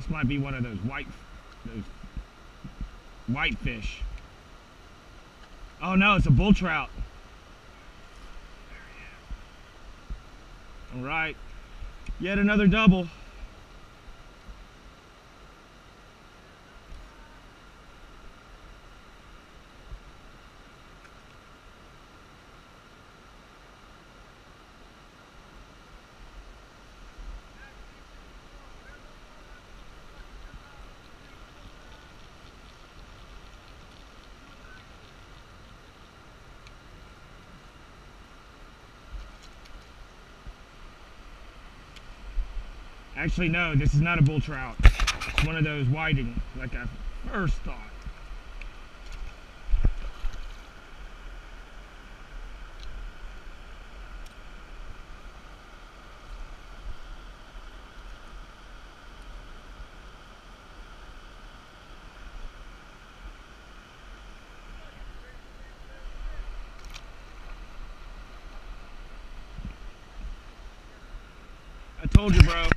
This might be one of those white, those white fish. Oh no, it's a bull trout. All right, yet another double. Actually, no, this is not a bull trout. It's one of those whiting, like I first thought. I told you, bro.